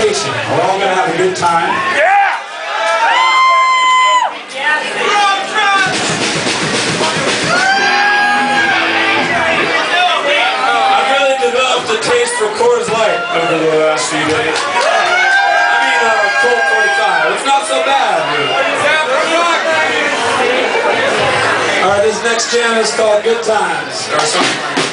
vacation. We're all going to have a good time. Yeah! over the last few days. I mean, uh, Colt 45. It's not so bad. Really. All right, this next jam is called Good Times, or something